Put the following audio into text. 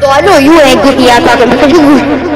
So I know you ain't Goofy out talking because